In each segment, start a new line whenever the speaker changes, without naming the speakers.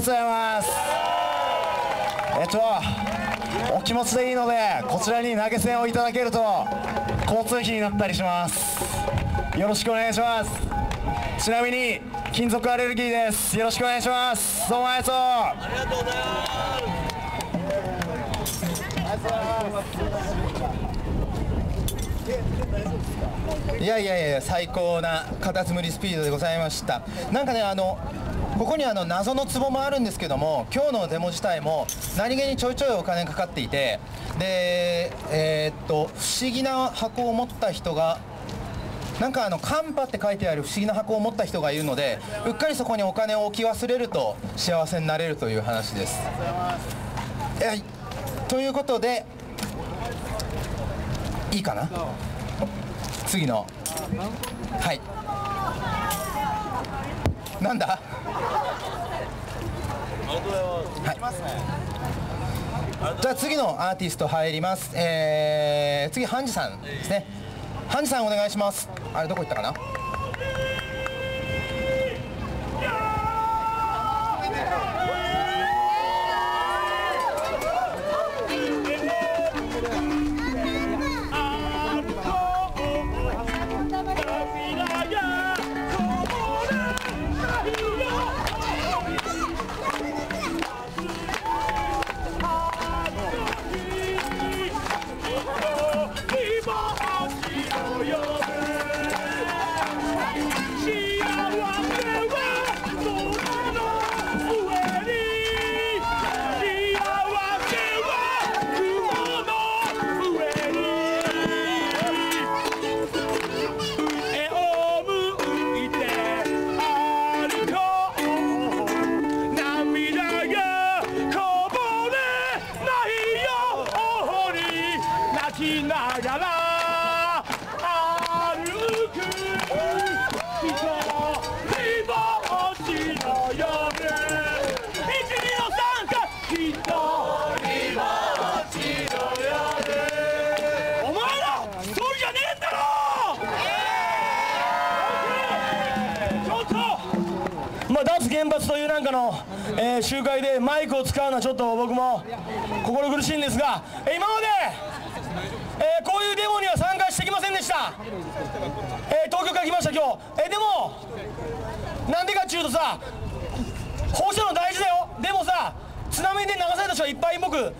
ありがとうございます。えっとお気持ちでいいのでこちらに投げ銭をいただけると交通費になったりします。よろしくお願いします。ちなみに金属アレルギーです。よろしくお願いします。どうもありがとう。ありがとうございます。
いやいやいや最高なカタツムリスピードでございました。なんかねあのここにあの謎の壺もあるんですけども今日のデモ自体も何気にちょいちょいお金かかっていてでえーっと不思議な箱を持った人がなんかあのカンパって書いてある不思議な箱を持った人がいるのでうっかりそこにお金を置き忘れると幸せになれるという話です。いということでいいかな？次の。はい。なんだ？はい。じゃあ次のアーティスト入ります。えー、次ハンジさんですね。ハンジさんお願いします。あれどこ行ったかな？
で流された人はいっぱい僕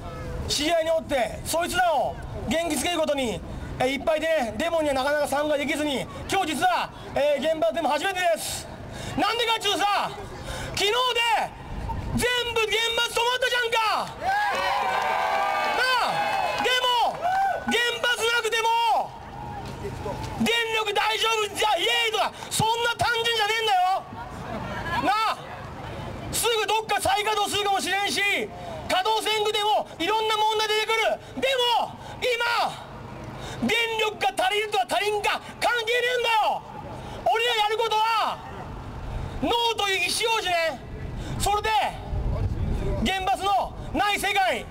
知り合いにおってそいつらを元気づけることに、えいっぱいで、ね、デモにはなかなか参加できずに今日実は、えー現場でも初めてです。なんでかっていうさ昨日で全部原発止まったじゃんか。なあでも原発なくても電力大丈夫じゃイエーイとかそんな単純じゃねえんだよ。なあすぐどっか再稼働するかもしれんし稼働せんくでもいろんな問題出てくる。でも今電力が足りるとか足りんか関係ねえんだよ。俺らやることはノーという意思表示ね。それで原発のない世界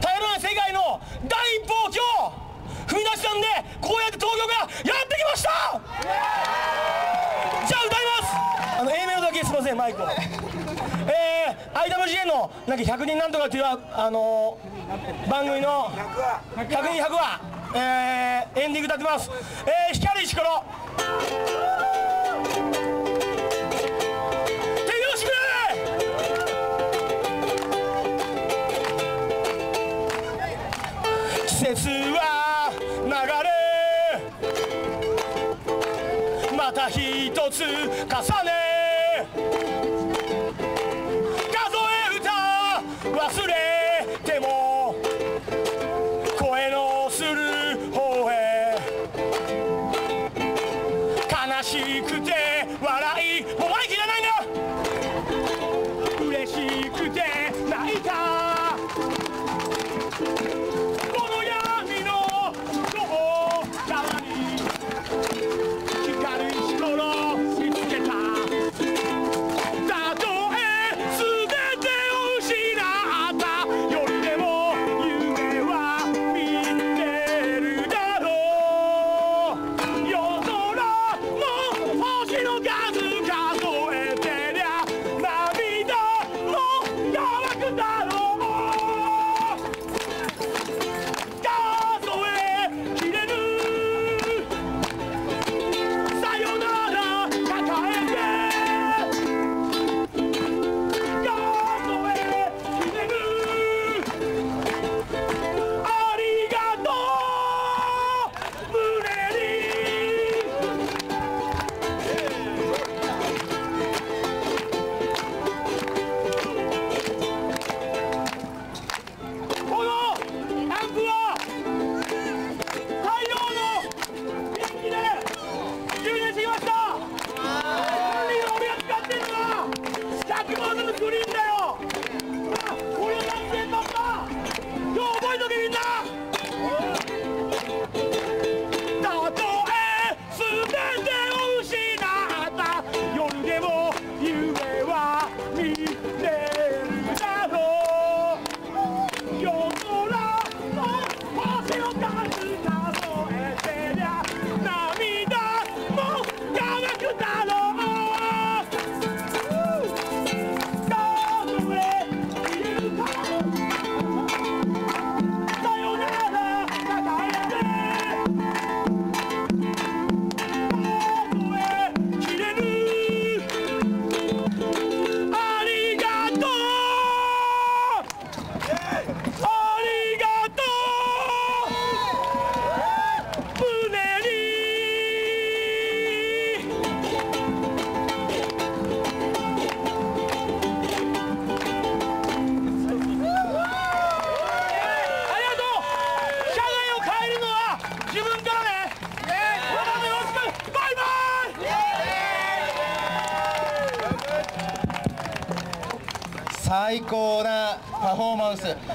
頼らない世界の第一歩を今日踏み出したんでこうやって東京からやってきました。じゃあ歌います。あの A メロだけすいませんマイクを。えー、IWGN のなんか100人なんとかっていうあのー番組の100人100話。えー、エンディング歌ってます。えー、光石ころ手拍子くれ季節は流れまた一つ重ね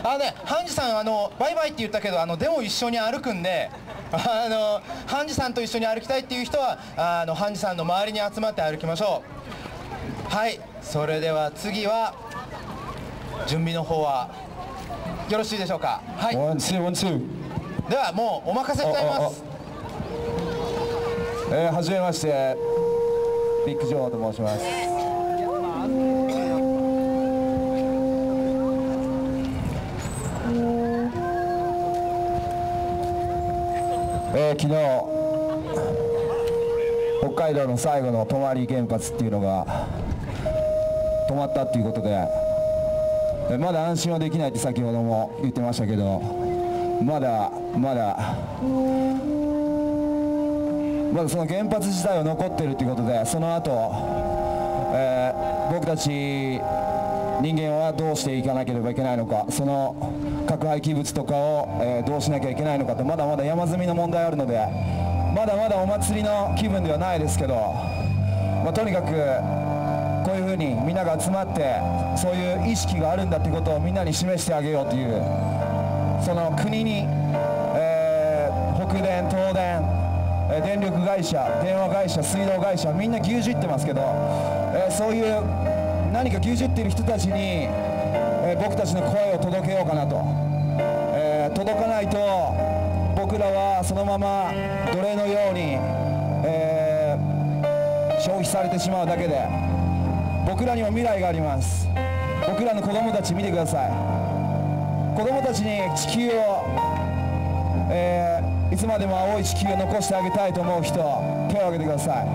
あのねハンジさんあのバイバイって言ったけどあのでも一緒に歩くんであのハンジさんと一緒に歩きたいっていう人はあのハンジさんの周りに集まって歩きましょう。はいそれでは次は準備の方はよろしいでしょうか？はい。
one two one two
ではもうお任せしちゃいます。
えー、はじめましてビッグジョーと申します海道の最後の泊原発っていうのが止まったっていうことでまだ安心はできないって先ほども言ってましたけどまだまだまだその原発自体は残ってるということでその後、えー僕たち人間はどうしていかなければいけないのかその核廃棄物とかを、えーどうしなきゃいけないのかとまだまだ山積みの問題あるのでまだまだお祭りの気分ではないですけど、まあ、とにかくこういうふうにみんなが集まってそういう意識があるんだということをみんなに示してあげようというその国に、えー北電東電電力会社電話会社水道会社みんな牛耳ってますけど、えーそういう何か牛耳っている人たちに、えー僕たちの声を届けようかなと、えー届かないとらはそのまま奴隷のように、えー消費されてしまうだけで僕らにも未来があります。僕らの子供たち見てください。子供たちに地球をえーいつまでも青い地球を残してあげたいと思う人手を挙げてください。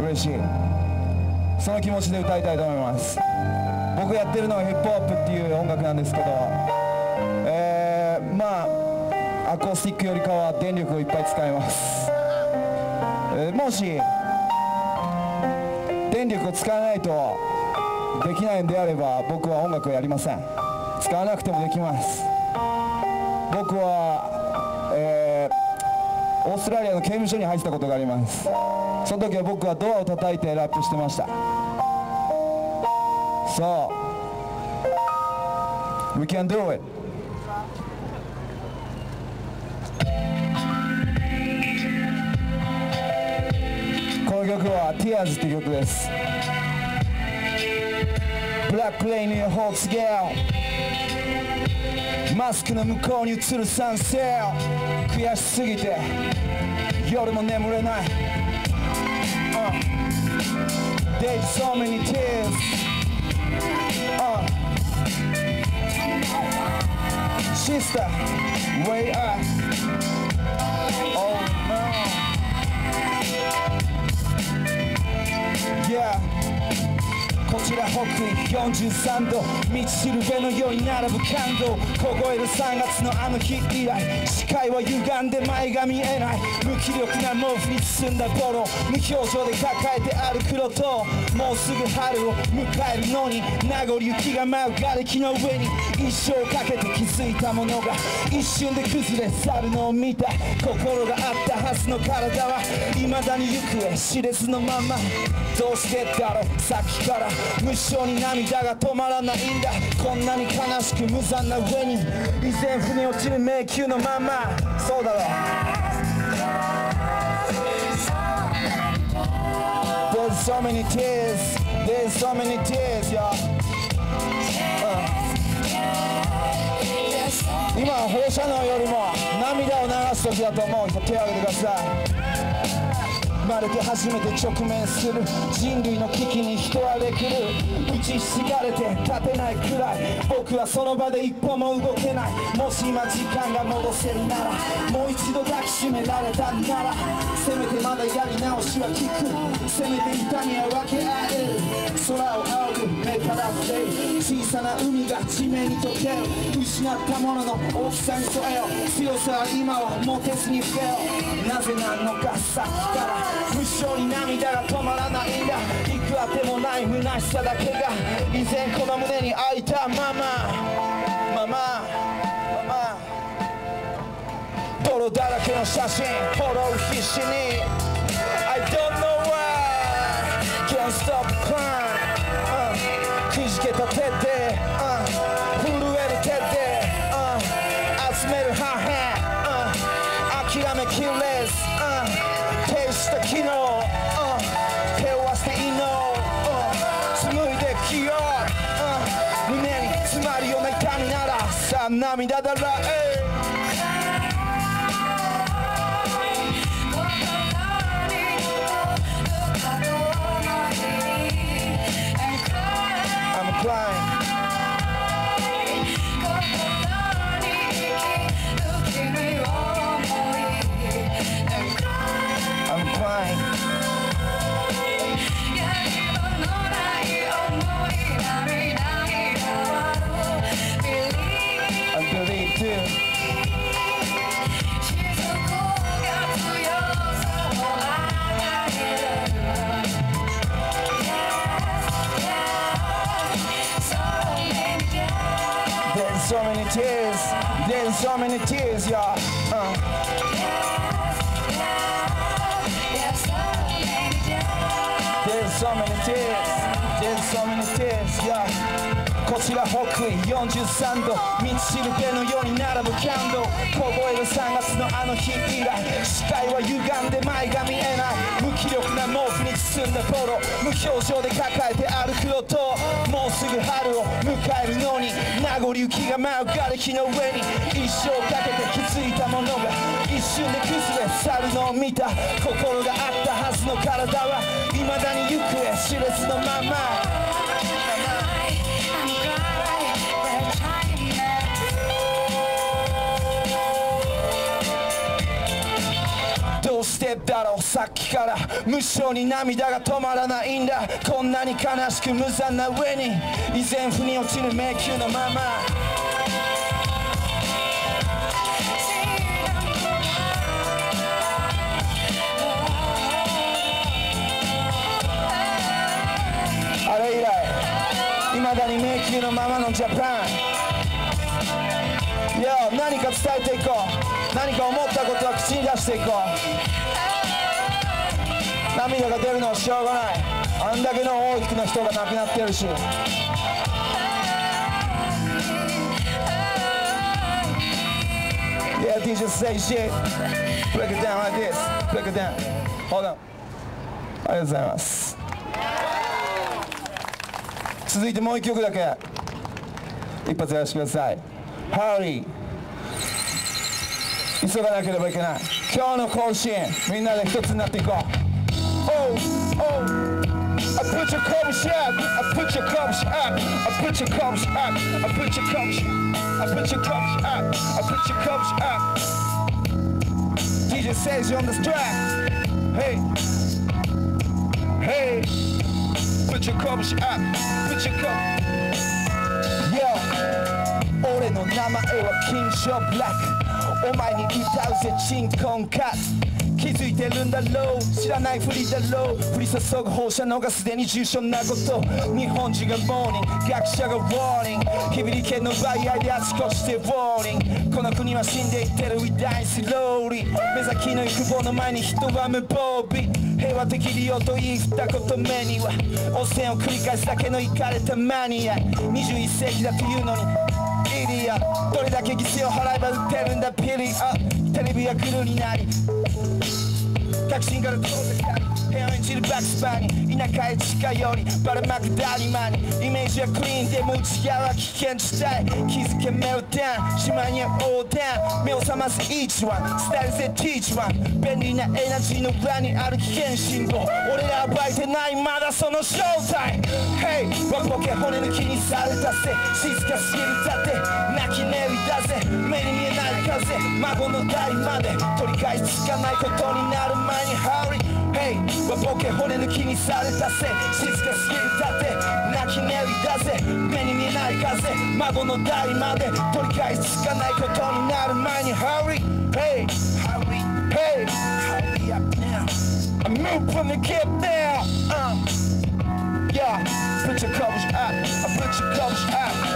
嬉しい。その気持ちで歌いたいと思います。僕やってるのはヒップホップっていう音楽なんですけど、まあアコースティックよりかは電力をいっぱい使います、えーもし電力を使わないとできないんであれば僕は音楽をやりません。使わなくてもできます。僕は、えーオーストラリアの刑務所に入ったことがあります。その時は僕はドアを叩いてラップしてました。そう We can do it. 曲は Tears っていう曲です。ブラックレインにホーツゲーマスクの向こうに映るサンセル悔しすぎて。夜も眠れない、uh. There's so many tears、uh. Sister where I こちら北緯43度道しるべのように並ぶ感動凍える3月のあの日以来視界は歪んで前が見えない無気力な毛布に包んだボロ無表情で抱えて歩くロともうすぐ春を迎えるのに名残雪が舞う瓦礫の上に一生かけて気づいたものが一瞬で崩れ去るのを見た心があったはずの体は未だに行方知れずのままどうしてだろうさっきから無性に涙が止まらないんだ。こんなに悲しく無残な上に。依然腑に落ちる迷宮のまま。そうだろう。There's so many tears There's so many tears y'all. 今は放射能よりも涙を流す時だと思う人手を挙げてください。生まれて初めて直面する人類の危機に人はめくる。打ちひしがれて立てないくらい僕はその場で一歩も動けない。もし今時間が戻せるならもう一度抱きしめられたんならせめてまだやり直しは効く。せめて痛みは分け合える。空を仰ぐ。から触れる小さな海が地面に溶ける失ったものの大きさに添えよ。強さは今はもう手ずに触れよ。なぜなのかさっきから無性に涙が止まらないんだいくらでもない虚しさだけが依然この胸に開いたまま。まままま泥だらけの写真フォロー必死に。I don't know why. Can't stop 涙だら tears. There's so many tears y'all. Uh. There's so many tears. There's so many tears yeah こちら北緯43度道しるべのように並ぶキャンドル凍える3月のあの日以来視界は歪んで前が見えない無気力な毛布に包んだボロ無表情で抱えて歩く音もうすぐ春を迎えるのに名残雪が舞う瓦礫の上に一生かけて気づいたものが一瞬で崩れ去るのを見た心があったはずの体は未だに行方知れずのままどうしてだろうさっきから無性に涙が止まらないんだ。こんなに悲しく無残な上に依然腑に落ちぬ迷宮のまま。あれ以来未だに迷宮のままのジャパン。いや何か伝えていこう。何か思ったことは口に出していこう。涙が出るのはしょうがないあんだけの多くの人が亡くなってるし Yeah, DJ say shit. Break it down like this. Break it down. Hold on. ありがとうございます。続いてもう一曲だけ一発やらせてください。ハリー。急がなければいけない。今日の甲子園、みんなで一つになっていこう。Oh, oh. I put your coach up, I put your coach up, I put your coach up, I put your coach, I put your coach up, I put your coach up. DJ says you on the track. Hey, hey, put your coach up, put your coach. Yo, 俺の名前は金賞ブラックお前に歌うぜ鎮魂カツ 気づいてるんだろう。知らないふりだろう。降り注ぐ放射能がすでに重症なこと。日本人がモーニング。学者がウォーニング日々利権の奪い合いであちこちでウォーニングこの国は死んでいってる We die slowly 目先の欲望の前に人は無防備。平和的利用と言い二言目には。汚染を繰り返すだけのイかれたマニア。21世紀だというのに。イリア。どれだけ犠牲を払えば売ってるんだピリアテレビはグルになり。確信から遠ざかり部屋を演じるバックスパーに田舎へ近いよりバラまくダリマにイメージはクリーンでも内側は危険地帯気づけメロダウン島には横断目を覚ます each one 伝えるぜ teach one 便利なエナジーの裏にある危険信号俺らは暴いてないまだその正体 Hey ワポケ骨抜きにされたせ静かすぎるだって泣き寝入りだぜ目に見えない孫の代まで取り返しつかないことになる前に Hurry Hey ワポケ骨抜きにされたせ静かすぎるだって泣き寝入りだぜ目に見えない風孫の代まで取り返しつかないことになる前に Hurry Hey Hurry Hey Hurry up now I move from the get down uh. Yeah, put your covers up, I put your covers up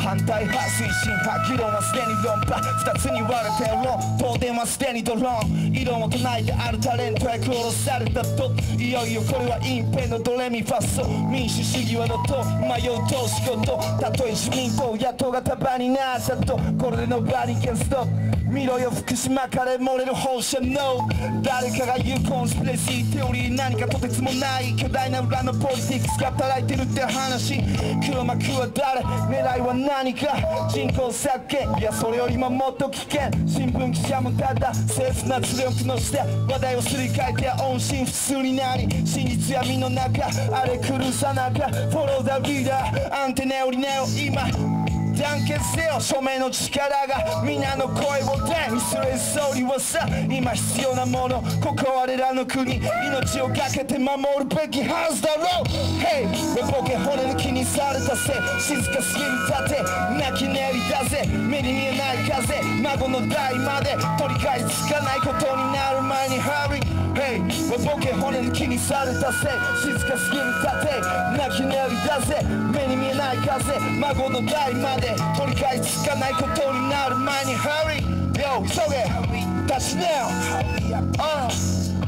反対派推進派議論はすでに論破二つに割れて論東電はすでにドローン。異論を唱えてあるタレントへ殺されたといよいよこれは隠蔽のドレミファソ。民主主義はのと。迷うと仕事たとえ自民党野党が束になったとこれで Nobody can stop 見ろよ福島から漏れる放射能。誰かが言うコンスピレシーテオリー。何かとてつもない巨大な裏のポリティクスが働いてるって話。黒幕は誰？狙いは何か？人口削減いやそれよりももっと危険。新聞記者もただ。政府な圧力の下話題をすり替えて音信不通になり。真実闇の中。あれ来るさなか。フォロー the leader アンテナ降りなよ。今。団結せよ署名の力が皆の声を手にする総理はさ今必要なものここは我らの国命をかけて守るべきはずだろう。Hey! ボケ骨抜きにされたせ静かすぎる盾泣き寝りだぜ目に見えない風孫の代まで取り返しつかないことになる前に。Hurry! Hey! ボケ骨抜きにされたせ静かすぎる盾泣き寝りだぜ目に見えない風孫の代までで取り返すつかないことになる前に。Hurry よ急げ出しなよ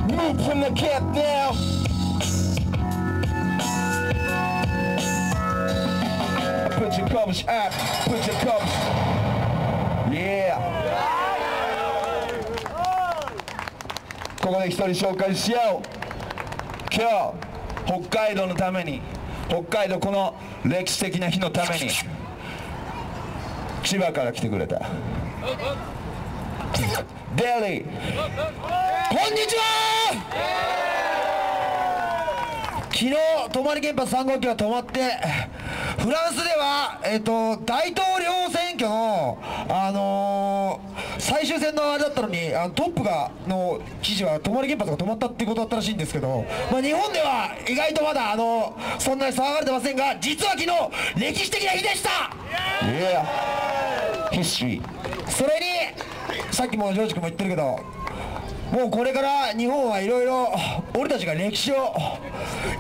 Move from the cap now. Put your covers ここで一人紹介しよう。今日北海道のために。北海道この歴史的な日のために。千葉から来てくれた。デリーこんにちは。
昨日泊原発3号機が止まってフランスでは、えっと大統領選挙の、あのー最終戦のあれだったのにあのトップがの記事は泊原発が止まったっていうことだったらしいんですけど、まあ、日本では意外とまだあのそんなに騒がれてませんが実は昨日歴史的な日でした。
Yeah History
それにさっきもジョージ君も言ってるけどもうこれから日本はいろいろ俺たちが歴史を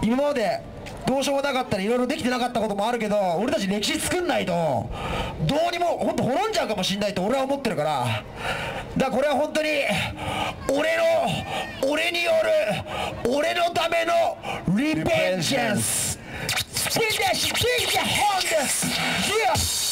今までどうしようもなかったりいろいろできてなかったこともあるけど俺たち歴史作んないとどうにも本当滅んじゃうかもしんないと俺は思ってるから。だからこれは本当に俺の俺による俺のためのリベンジャンススピンダッシュスピンダッホンダス Yeah!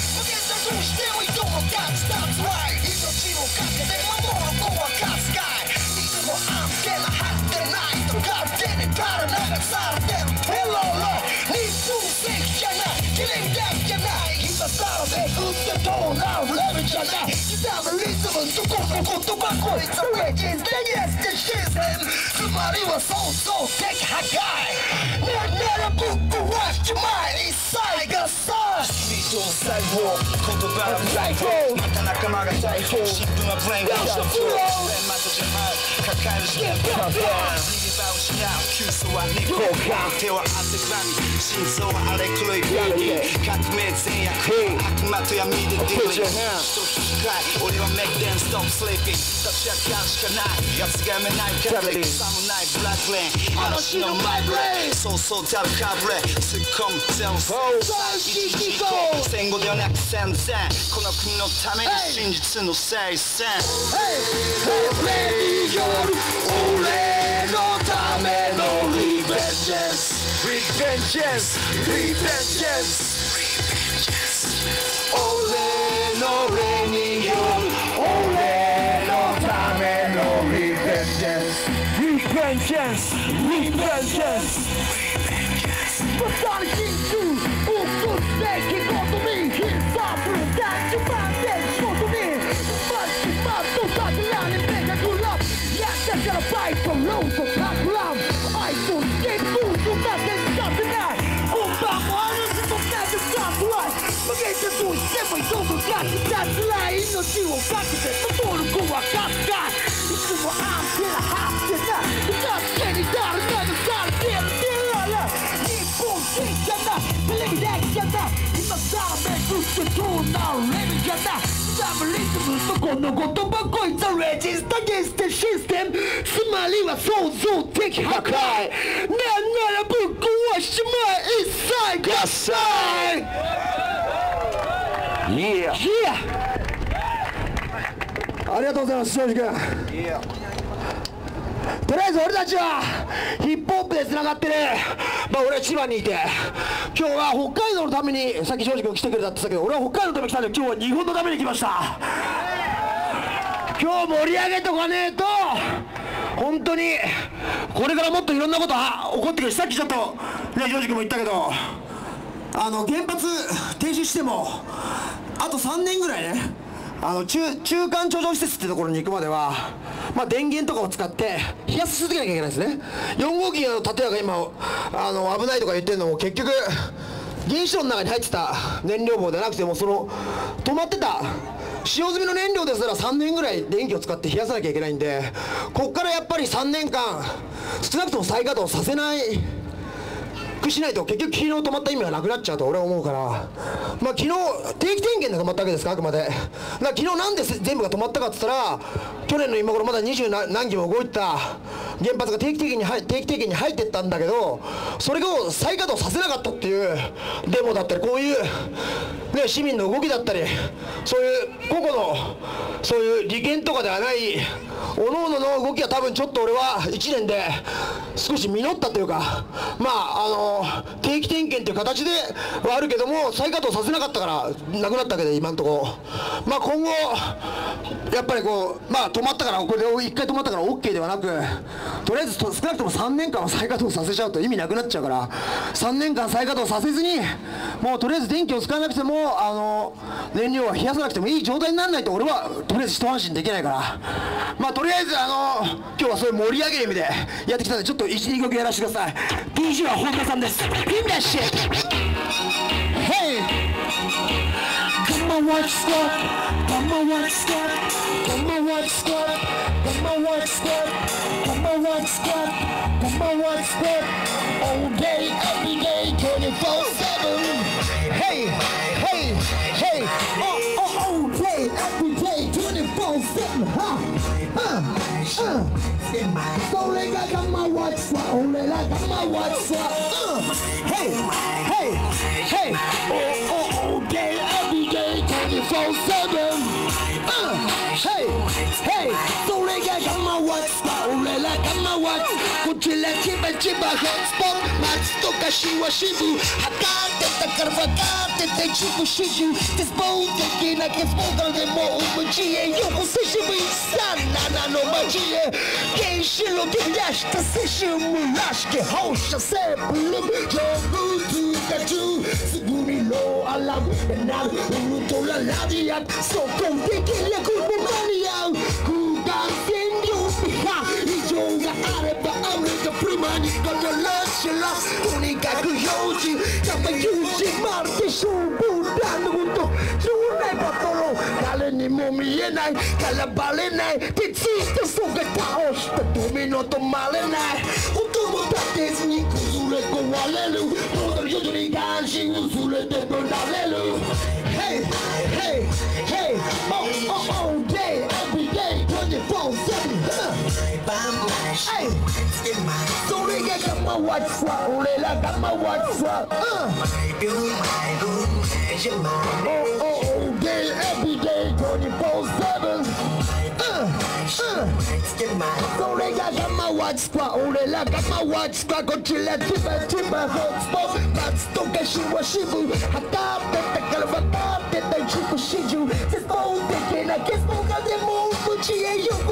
なるレベルじゃないギターのリズムどこの言葉こいつはレジンデニアスでシステムつまりはそうそう的破壊なんならぶっ壊しちまえ一切がさ
人の裁縫言葉の裁縫また仲間が裁縫新聞はブレインウォッシュのフローまたじゃない抱える試験パンパン逃げ場を失う急須は猫が手は汗ばみ心臓は荒れ狂い病気革命前夜悪魔と闇でディーリング人引き換え俺は make them stop sleeping 立ち上がるしかない奴がめない限りないブラックレーン嵐のマイブレインそうそうたるかぶれ突っ込むゼロ戦後ではなく戦前この国のために真実の聖戦
俺による俺のためのリベンジャンスリベンジャンスリベンジャンス俺の俺によるリベンジャンスリベンジャンスまさに真珠起こしてきことに必殺のダンジマンで仕事にマジマットさからに目がくらむやったからファイトロードタクラム愛としてフードなぜさせない本番もあるずじゃない今さらめくってどうなるレベルじゃないさムリズムそこの言葉こいつはレジスタゲストシステムつまりは創造的破壊なんならぶっ壊しまえ一切合切 Yeah! Yeah! ありがとうございます庄司君とりあえず俺たちはヒップホップでつながってる。まあ俺は千葉にいて。今日は北海道のためにさっき庄司君来てくれたって言ったけど俺は北海道のために来たんで今日は日本のために来ました。今日盛り上げとかねえと本当にこれからもっといろんなことは起こってくる。しさっきちょっとね庄司君も言ったけどあの原発停止してもあと3年ぐらいね。あの中中間貯蔵施設ってところに行くまでは、まあ、電源とかを使って冷やし続けなきゃいけないですね。4号機の建屋が今あの危ないとか言ってるのも結局原子炉の中に入ってた燃料棒でなくてもその止まってた使用済みの燃料ですら3年ぐらい電気を使って冷やさなきゃいけないんでこっからやっぱり3年間少なくとも再稼働させないくしないと結局昨日止まった意味がなくなっちゃうと俺は思うから。まあ昨日定期点検で止まったわけですかあくまで。だから昨日なんで全部が止まったかっつったら去年の今頃まだ二十何機も動いてた。原発が定期的に定期的に入ってったんだけどそれを再稼働させなかったっていうデモだったりこういう、ね、市民の動きだったりそういう個々のそういう利権とかではない各々の動きは多分ちょっと俺は1年で少し実ったというか。まああの定期点検という形ではあるけども再稼働させなかったからなくなったわけで今のとこ。ろまあ今後やっぱりこうまあ止まったからこれで1回止まったから OK ではなくとりあえず少なくとも3年間は再稼働させちゃうと意味なくなっちゃうから3年間再稼働させずにもうとりあえず電気を使わなくてもあの燃料は冷やさなくてもいい状態にならないと俺はとりあえず一安心できないから。まあとりあえずあの今日はそういう盛り上げる意味でやってきたんでちょっと12曲やらせてください。DJ は本田さん in this in that shit. Hey, come on, watch squad. Come on, watch squad. Come on, watch squad. Come on, watch squad. Come on, watch squad. Come on, watch squad. All day, every day, 24/7. on sitting, huh? Uh, uh. So they got my watch swap, oh, they got my watch swap, uh. Hey, hey, hey, oh, oh, oh, day, every day, 24-7, uh. Hey, hey. Like come on, watch. こちら千葉千葉ホットスポット松とかしわしぶ測ってたから分かってて自分主従絶望的 munga areba aureka primani gadolashila kuninga kuyoji kapayuji martishu budanunto tunai walelu hey hey hey oh oh oh day every day 24 7 24-7 Hey, so they got come on watch for, 俺らがま watch for, uh. Oh, oh, all day, every day, 24-7 Uh, uh. それがガマワチパ俺らガマワチパこちら千葉千葉ホッスポット松とかしわしぶ測ってたから分かってた一部始終絶望的な欠乏がでもうちへよく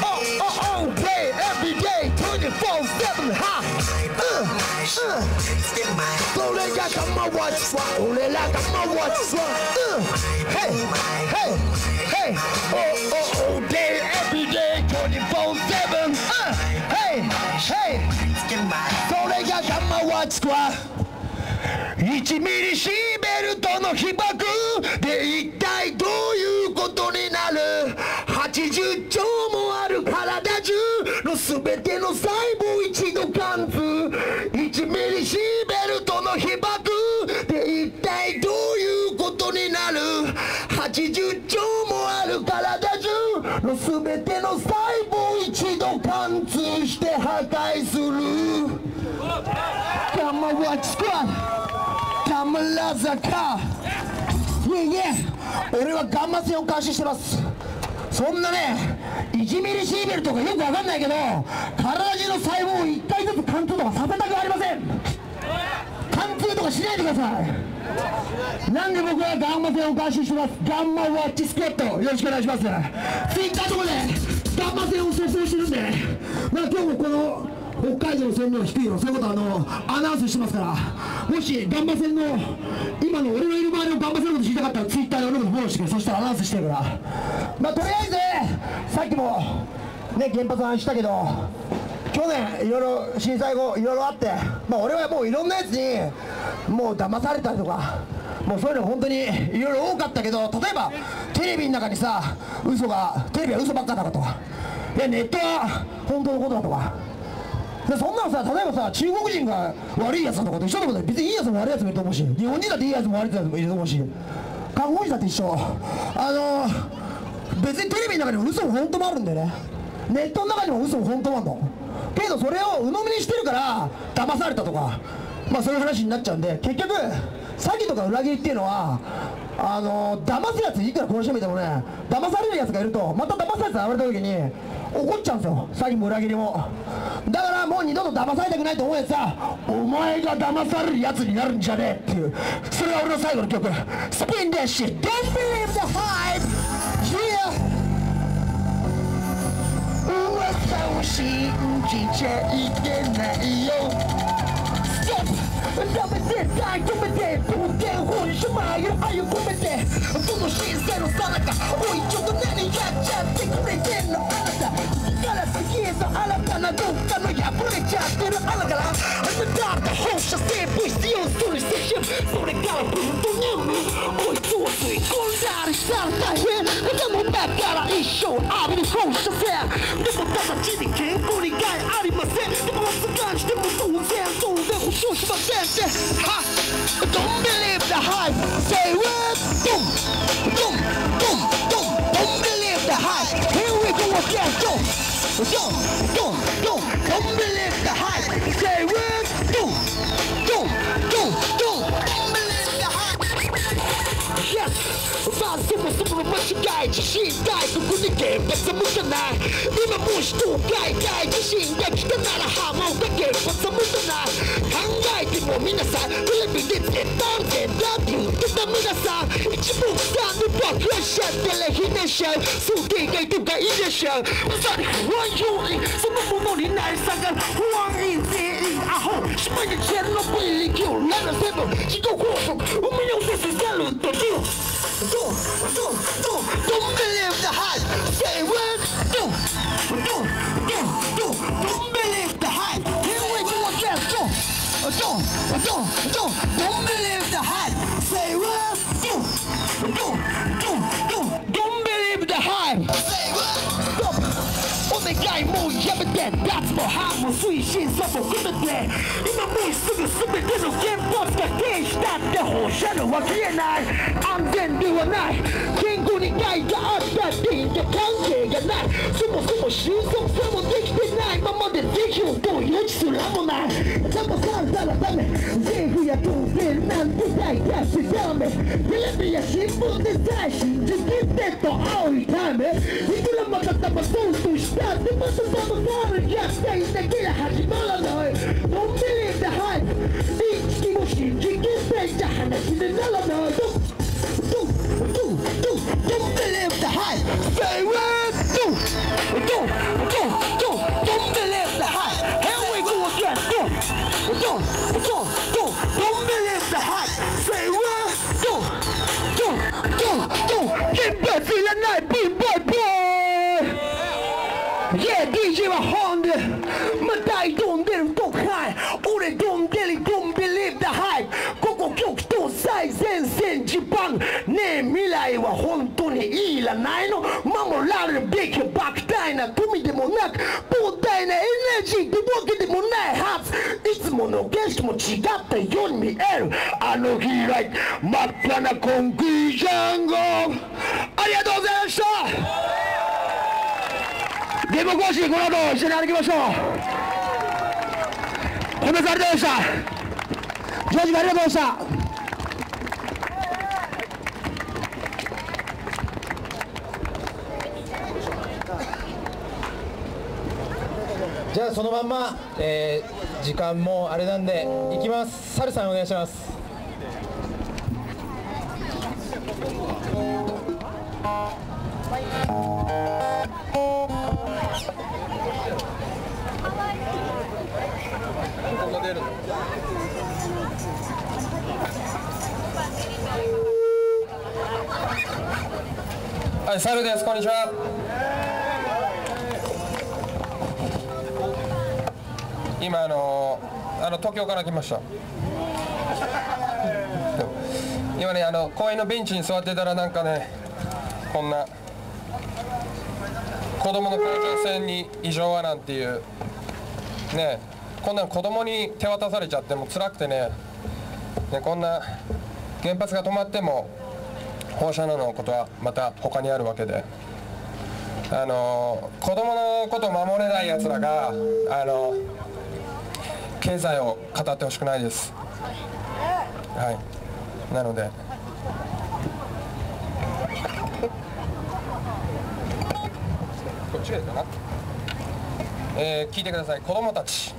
on stepping high. Uh, uh. Blow that yak on my watch, swat. Oh, that yak on my watch, swat. Uh. Hey, hey, hey. Oh, oh, oh, day, every day, 24 7. Uh. Hey, hey. Throw that yak on my watch, squad. 1ミリシーベルトの被爆で一体どういうことになる80全ての細胞一度貫通1ミリシーベルトの被爆で一体どういうことになる？80兆もある体中の全ての細胞一度貫通して破壊する。ガンマワチスクワッガマラザカ。いえいえ俺はガンマ線を監視してます。そんなね1ミリシーベルとかよくわかんないけど体中の細胞を1回ずつ貫通とかさせたくありません。貫通とかしないでください。なんで僕はガンマ線を監視してます。ガンマワッチスクワットよろしくお願いします。ツイッターとかでガンマ線を粗相してるんで。まあ今日もこの北海道の線量低いよそういうことあのアナウンスしてますから。もしガンマ線の今の俺のいる周りのガンマ線のこと知りたかったらツイッターで俺のことフォローしてくれ。そしたらアナウンスしてるから。まあとりあえずさっきもね原発の話したけど去年いろいろ震災後いろいろあってまあ俺はもういろんなやつにもう騙されたりとかもうそういうの本当にいろいろ多かったけど例えばテレビの中にさ嘘がテレビは嘘ばっかだとか。いやネットは本当のことだとか。でそんなのさ例えばさ中国人が悪いやつとかと一緒だもんね別にいいやつも悪いやつもいると思うし日本人だっていいやつも悪いやつもいると思うし韓国人だって一緒。あの別にテレビの中にも嘘も本当もあるんだよね。ネットの中にも嘘も本当もあるの。けどそれを鵜呑みにしてるから騙されたとかまあそういう話になっちゃうんで結局詐欺とか裏切りっていうのはあの騙すやついくら殺してみてもね騙されるやつがいるとまた騙されて現れた時に怒っちゃうんですよ。詐欺も裏切りも。だからもう二度と騙されたくないと思うやつはお前が騙されるやつになるんじゃねえっていう。それが俺の最後の曲。スピンでシ Don't believe the hype yeah 噂を信じちゃいけないよ。ダメ絶対止めて当然本社前よ愛を込めてその新鮮のさなかおいちょっと何やっちゃってくれてんのあなたからすぎえぞ新たなどっかの破れちゃってる穴からあなたが放射性物質要するセションそれからプルトニウムこいつを吸い込んだりしたら大変でもだから一生浴びる放射性でも直ちに健康に害ありません。でも発願しても当然当然保証しません。say, ha! Don't believe the hype. Say, well, boom, boom, boom, boom. Don't believe the hype. Here we go again. Don't, don't, don't, don't, believe the hype. Say, well, boom, boom. まあそもそもの間違い自信大ここに原発向かない今もし東海大地震が来たなら浜岡原発向かない考えても皆さんテレビで絶対絶対 Don't, don't, don't, don't believe the hype. Say? Don't, don't, don't, don't, believe the hype. Don't, don't, don't, don't, don't believe the hype. お願いもうやめて脱も歯も推進さも含めて今もうすぐ全ての原発が停止だって放射能は消えない安全ではない健康に害があったっていいんじゃ関係がないそもそも収束さもできてないままで是非をどう余地すらもない騙されたらダメ政府や当然なんて do, do, don't believe the hype. Say what? Do, do, do, do, don't believe the hype. Here we go again. Do, do, do, do, don't believe the hype. Say what? Do, do, do, do. Keep busting the night, big boy, boy. Yeah, DJ Honda, my die don't get don't hide. All they don't get don't believe the hype. 東最前線ジパンねえ未来は本当にいいらないの守られるべき莫大な富でもなく膨大なエネルギーってわけでもないはずいつもの景色も違ったように見えるあの日以来真っ赤なコンクリジャンゴありがとうございましたデモ行進この後一緒に歩きましょうありがとうございましたジョージありがとうございました
じゃあそのまんま、えー時間もあれなんで行きますサルさんお願いします
はい、サルです。こんにちは。今あのあの東京から来ました。今ねあの公園のベンチに座ってたらなんかねこんな子供の甲状腺に異常はなんていうねこんなん子供に手渡されちゃっても辛くてねねこんな原発が止まっても放射能のことはまた他にあるわけであの子供のことを守れないやつらがあの経済を語ってほしくないです。はい。なので。こっちがいいかな。えー聞いてください。子供たち。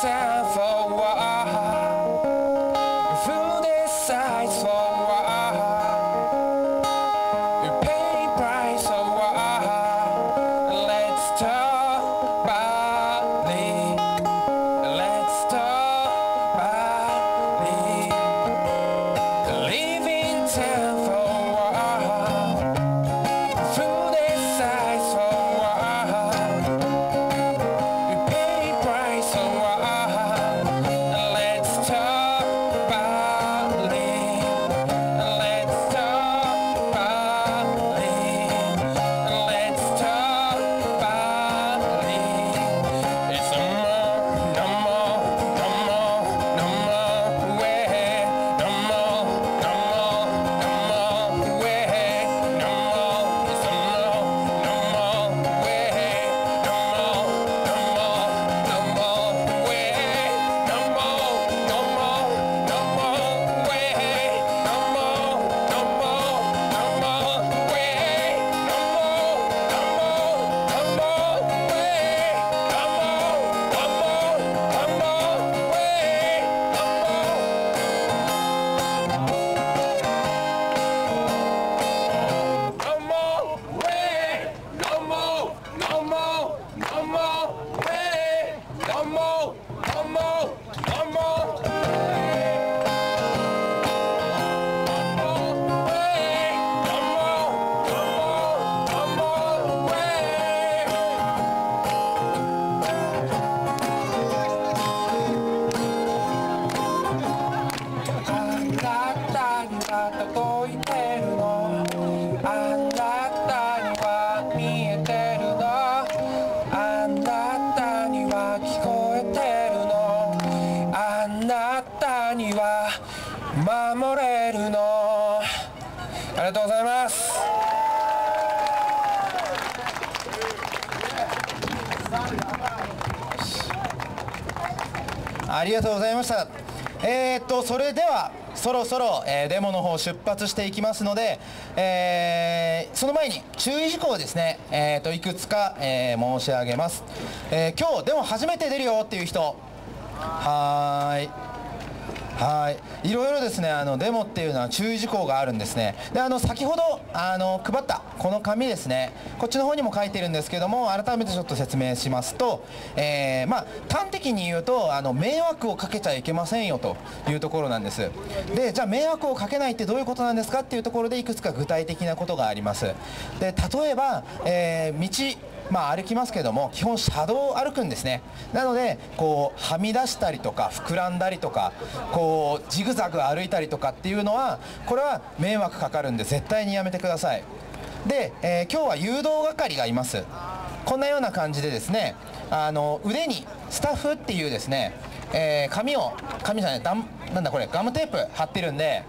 Time for
それではそろそろ、えーデモの方出発していきますので、えーその前に注意事項ですね、えーっといくつか、えー申し上げます、えー今日デモ初めて出るよっていう人。はーい。はい。いろいろですねあのデモっていうのは注意事項があるんですね。であの先ほどあの配ったこの紙ですね。こっちの方にも書いてるんですけども改めてちょっと説明しますと、えーまあ端的に言うとあの迷惑をかけちゃいけませんよというところなんです。でじゃあ迷惑をかけないってどういうことなんですかっていうところでいくつか具体的なことがあります。で例えば、えー道まあ、歩きますけども基本車道を歩くんですね。なのでこうはみ出したりとか膨らんだりとかこうジグザグ歩いたりとかっていうのはこれは迷惑かかるんで絶対にやめてください。で、えー今日は誘導係がいます。こんなような感じでですねあの腕にスタッフっていうですね、えー紙を紙じゃないダなんだこれガムテープ貼ってるんで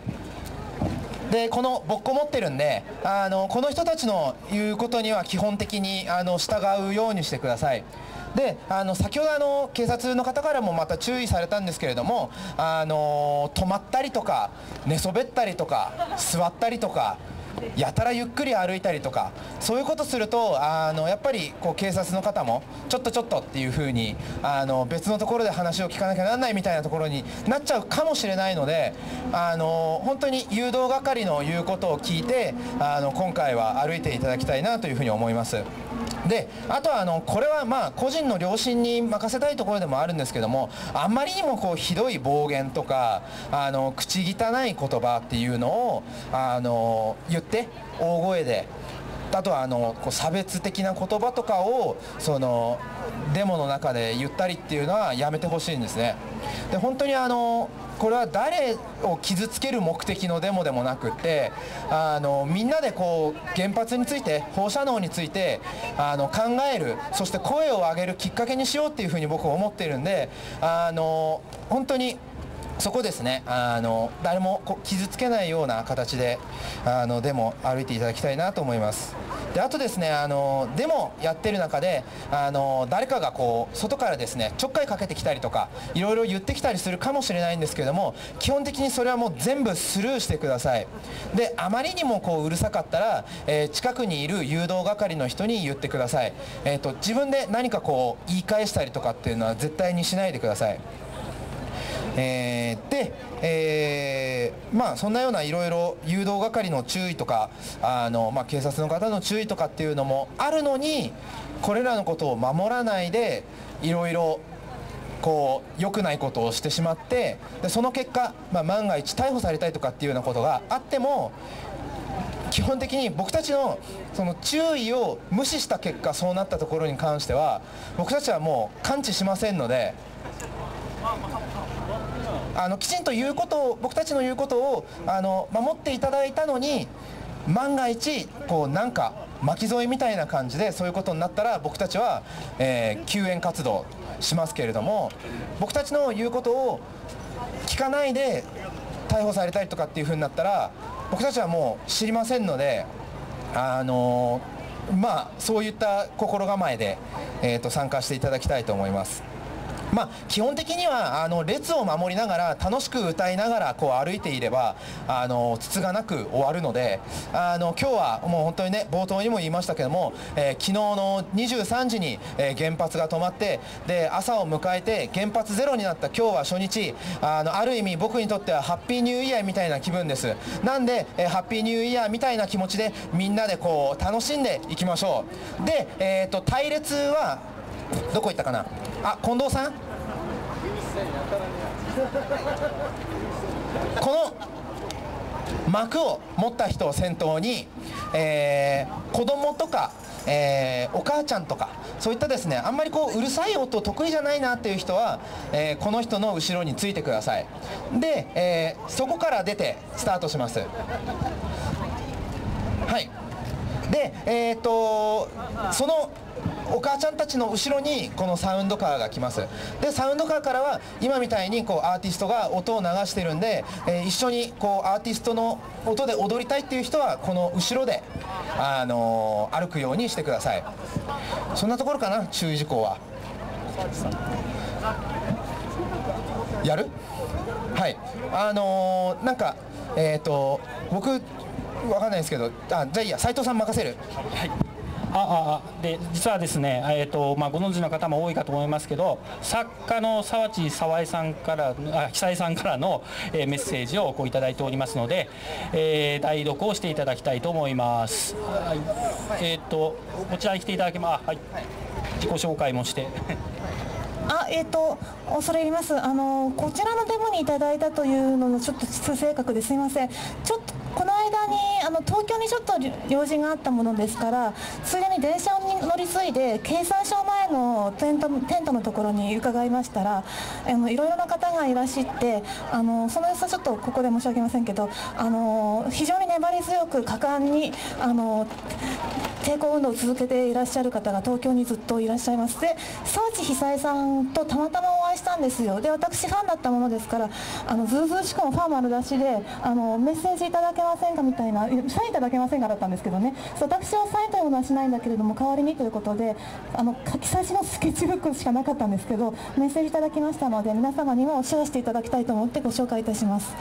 でこのボッコ持ってるんであのこの人たちの言うことには基本的にあの従うようにしてください。であの先ほどあの警察の方からもまた注意されたんですけれどもあの止まったりとか寝そべったりとか座ったりとかやたらゆっくり歩いたりとかそういうことするとあのやっぱりこう警察の方もちょっとちょっとっていうふうにあの別のところで話を聞かなきゃなんないみたいなところになっちゃうかもしれないのであの本当に誘導係の言うことを聞いてあの今回は歩いていただきたいなというふうに思います。であとはあのこれはまあ個人の良心に任せたいところでもあるんですけどもあんまりにもこうひどい暴言とかあの口汚い言葉っていうのをあの言って大声であとはあのこう差別的な言葉とかをそのデモの中で言ったりっていうのはやめてほしいんですね。で本当にあのこれは誰を傷つける目的のデモでもなくってあのみんなでこう原発について放射能についてあの考えるそして声を上げるきっかけにしようっていうふうに僕は思っているんであの本当にそこですね。あの誰も傷つけないような形であのデモ歩いていただきたいなと思います。であとですねあのデモやってる中であの誰かがこう外からですねちょっかいかけてきたりとかいろいろ言ってきたりするかもしれないんですけども基本的にそれはもう全部スルーしてください。であまりにもこううるさかったら、えー近くにいる誘導係の人に言ってください、えー、と自分で何かこう言い返したりとかっていうのは絶対にしないでください。えーで、えーまあそんなようないろいろ誘導係の注意とかあの、まあ、警察の方の注意とかっていうのもあるのにこれらのことを守らないでいろいろこう良くないことをしてしまってでその結果、まあ、万が一逮捕されたりとかっていうようなことがあっても基本的に僕たちのその注意を無視した結果そうなったところに関しては僕たちはもう感知しませんのであのきちんと言うことを僕たちの言うことをあの守っていただいたのに万が一こうなんか巻き添えみたいな感じでそういうことになったら僕たちは、えー救援活動しますけれども僕たちの言うことを聞かないで逮捕されたりとかっていう風になったら僕たちはもう知りませんのであのまあそういった心構えで、えーと参加していただきたいと思います。まあ、基本的にはあの列を守りながら楽しく歌いながらこう歩いていればあのつつがなく終わるのであの今日はもう本当にね冒頭にも言いましたけども、えー昨日の23時に、えー原発が止まってで朝を迎えて原発ゼロになった今日は初日あのある意味僕にとってはハッピーニューイヤーみたいな気分です。なんで、えーハッピーニューイヤーみたいな気持ちでみんなでこう楽しんでいきましょう。で、えー、と隊列はどこ行ったかな？あ近藤さん？この幕を持った人を先頭に、えー、子供とか、えー、お母ちゃんとかそういったですねあんまりこううるさい音得意じゃないなっていう人は、えー、この人の後ろについてください。で、えー、そこから出てスタートします。はい。でえっ、ー、とそのお母ちゃんたちの後ろにこのサウンドカーが来ます。でサウンドカーからは今みたいにこうアーティストが音を流してるんで、えー、一緒にこうアーティストの音で踊りたいっていう人はこの後ろで、あのー、歩くようにしてください。そんなところかな注意事項は。やる？はい。あのー、なんかえっ、と僕わかんないですけどあじゃあいいや斉藤さん任せる
はいああで実はですね、えーとまあ、ご存知の方も多いかと思いますけど作家の沢地沢井さんからあ久井さんからの、えー、メッセージをこういただいておりますので、えー、代読をしていただきたいと思います。はい、えっ、ー、とこちらに来ていただけます。はい、自己紹介もして。
あ、えっ、ー、と、恐れ入ります。あの、こちらのデモにいただいたというののちょっと不正確ですいません。ちょっとこの間にあの東京にちょっと用事があったものですからついでに電車に乗り継いで経産省前のテントテントのところに伺いましたらあのいろいろな方がいらっしゃってあのその様子はちょっとここで申し上げませんけどあの非常に粘り強く果敢にあの抵抗運動を続けていらっしゃる方が東京にずっといらっしゃいます。で沢地久恵さんとたまたまお会いしたんですよ。で私ファンだったものですからあのずうずうしくもファン丸出しであのメッセージいただけまませんかみたいなサインいただけませんかだったんですけどね。私はサインというものはしないんだけれども代わりにということであの書き差しのスケッチブックしかなかったんですけどメッセージいただきましたので皆様にもシェアしていただきたいと思ってご紹介いたします。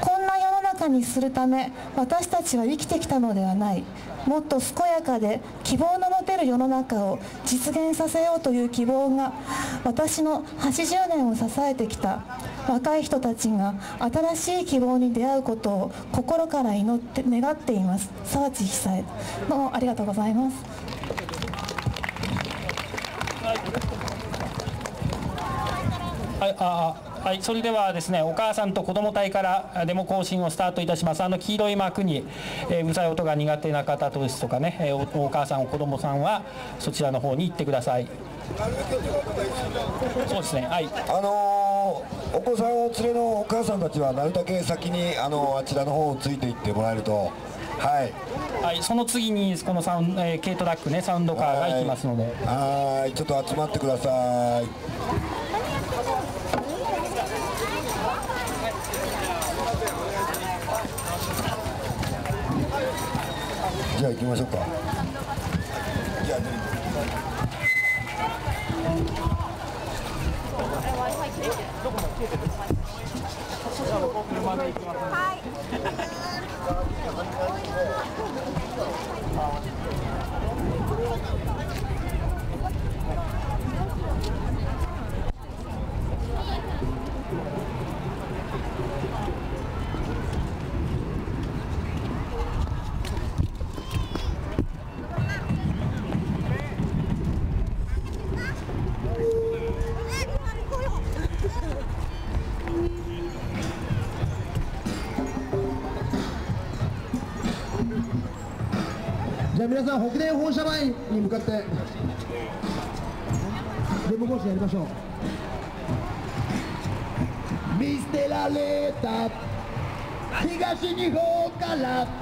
こんな世の中にするため私たちは生きてきたのではない。もっと健やかで希望の持てる世の中を実現させようという希望が私の80年を支えてきた。若い人たちが新しい希望に出会うことを心から祈って願っています。沢地久恵。どうもありがとうございます。
はいあはい、それではですねお母さんと子ども隊からデモ行進をスタートいたします。あの黄色い幕に、えー、うるさい音が苦手な方ですとかね、えー、おお母さんお子どもさんはそちらの方に行ってください。そうですねはい。
あのー、お子さんを連れのお母さんたちはなるだけ先にあのあちらの方をついていってもらえると。はい、
はい、その次にこのサウン、えー、軽トラックねサウンドカーが行きますので。
はい。ちょっと集まってください。じゃあ行きましょうか。じゃあはい。皆さん北電本社前に向かって。デモ行進やりましょう。見捨てられた。東日本から。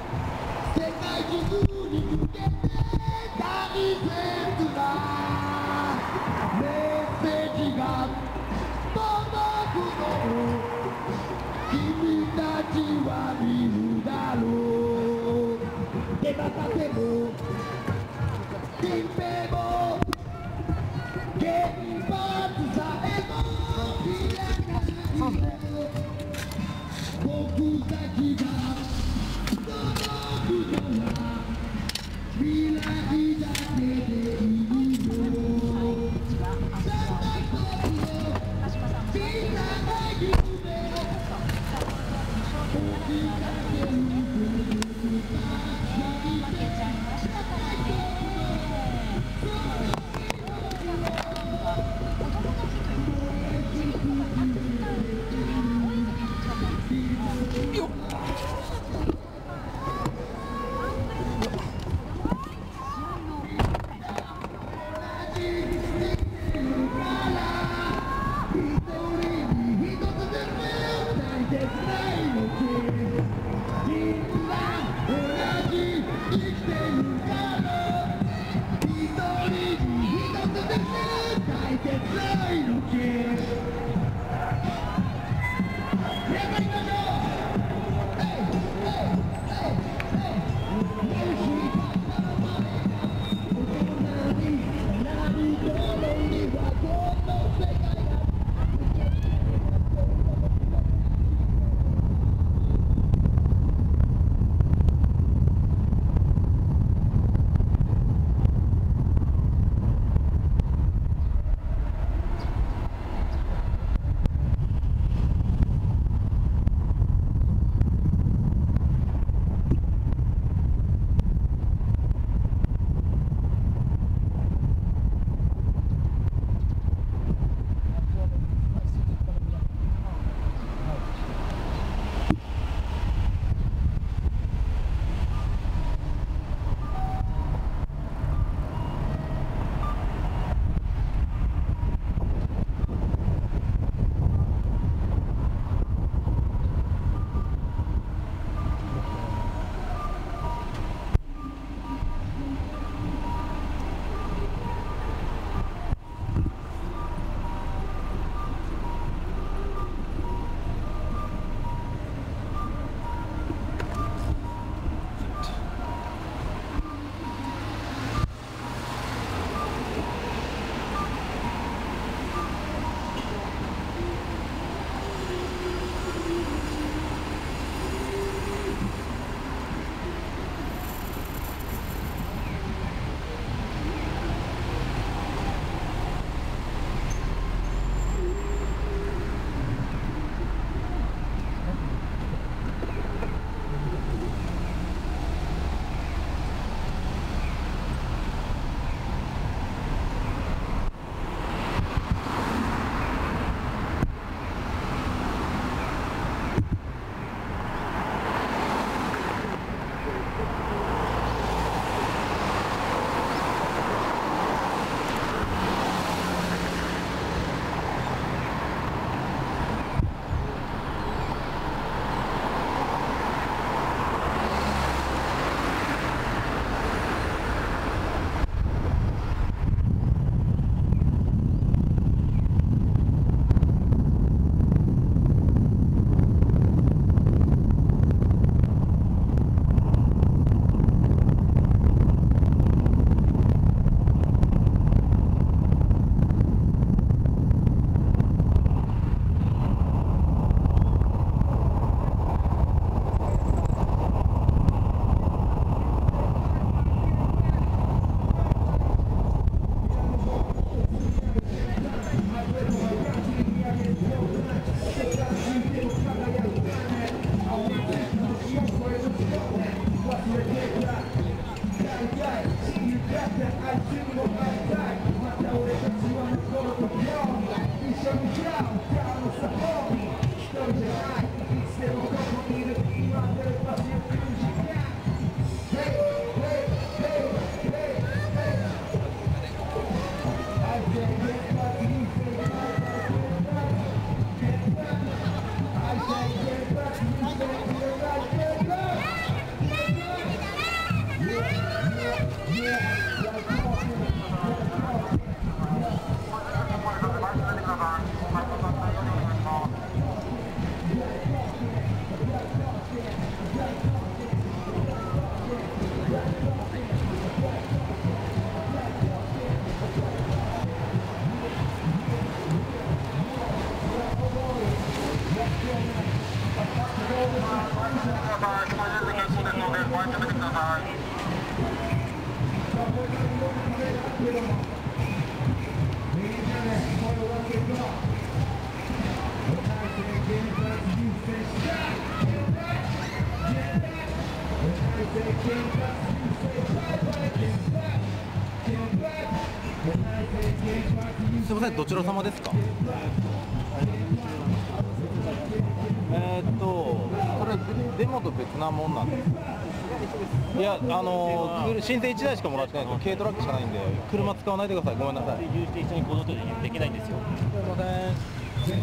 どちら様ですか？えー、っとこれデモと別なもんなんですいやあのー、申請1台しかもらってないです軽トラックしかないんで車使わないでください。ごめんなさい。
有一緒に行動とできないんですよ。
すみません。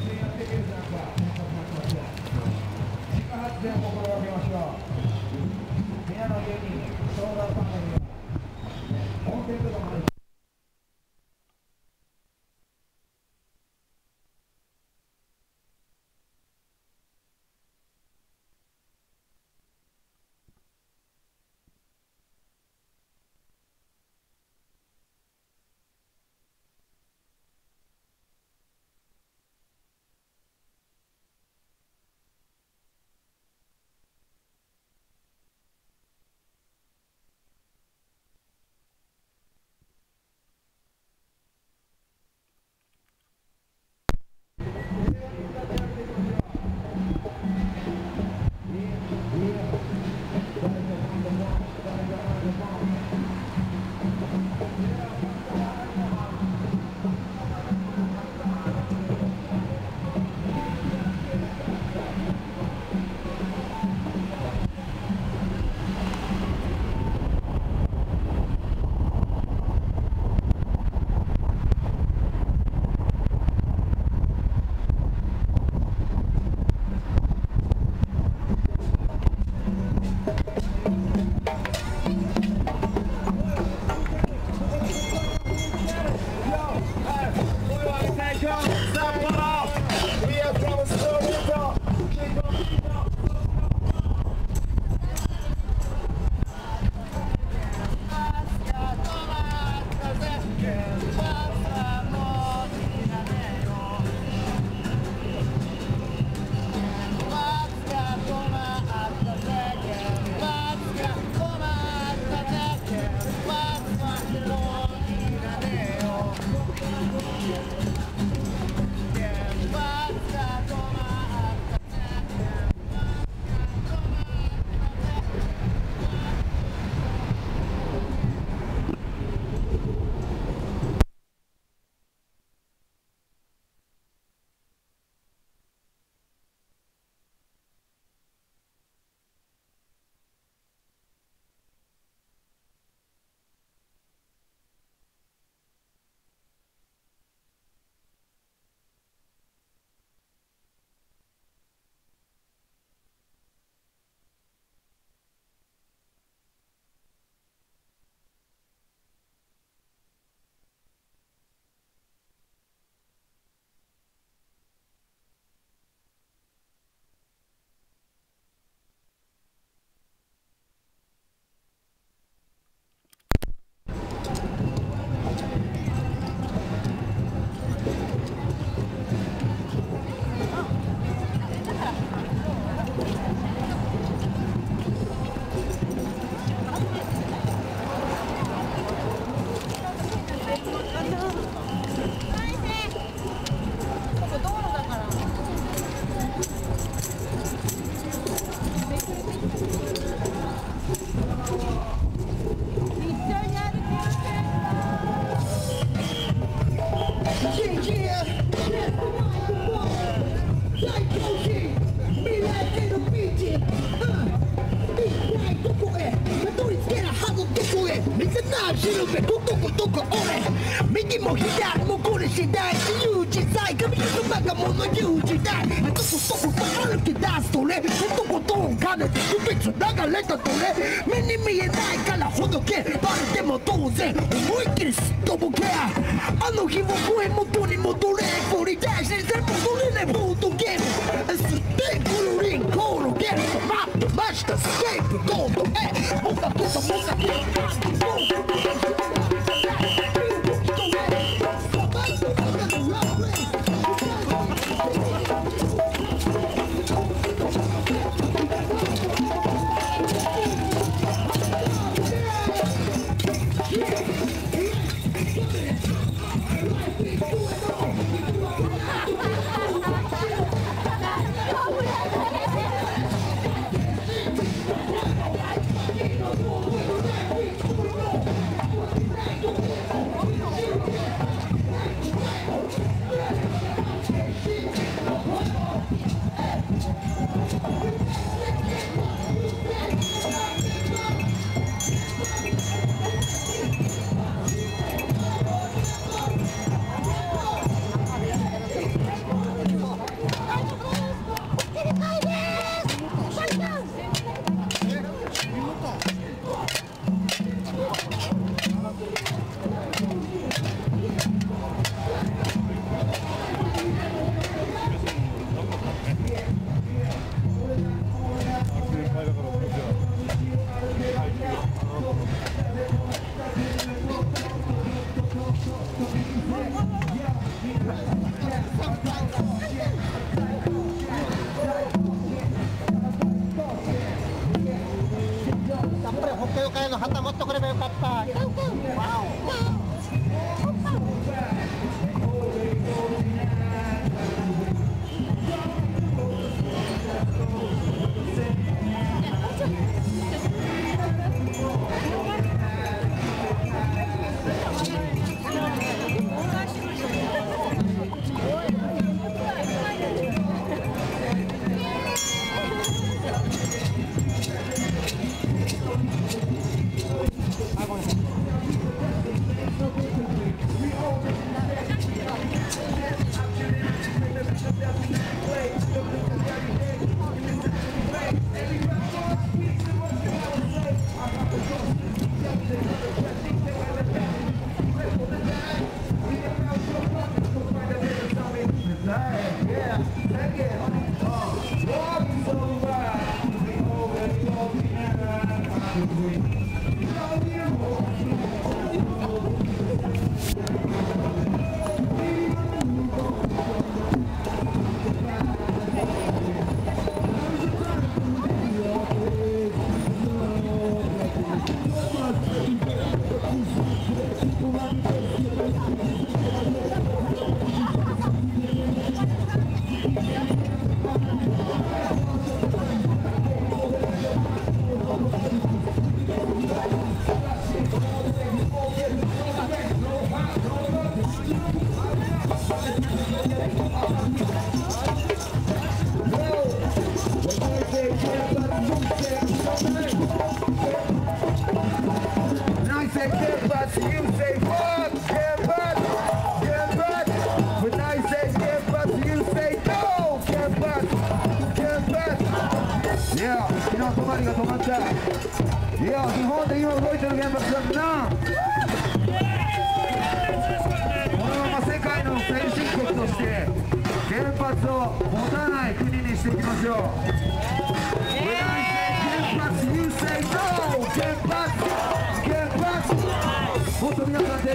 もっと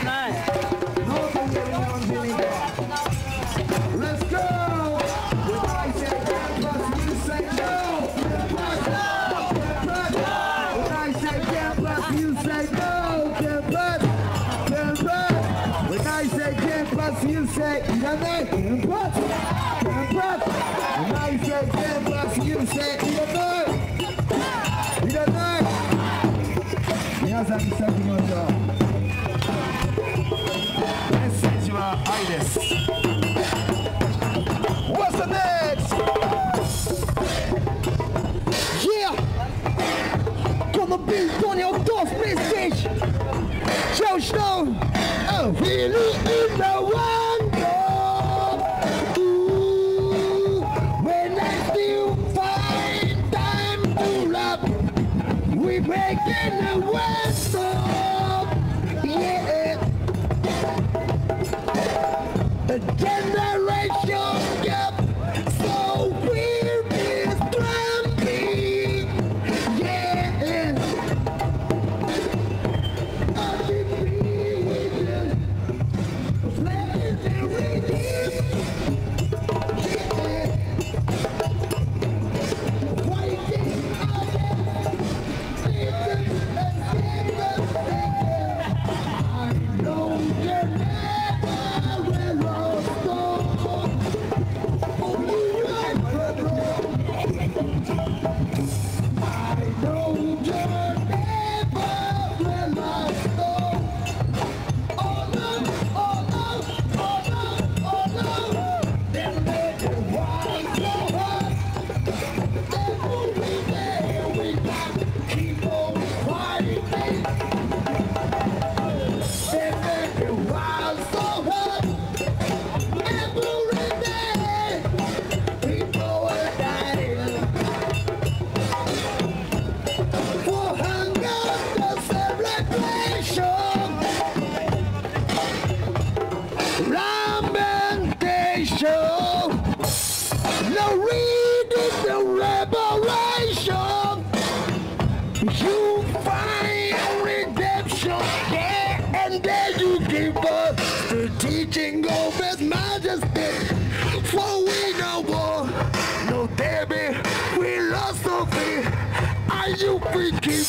皆さ presidente, já estão ouvindo e não.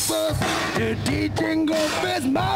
The
teaching of his
mouth.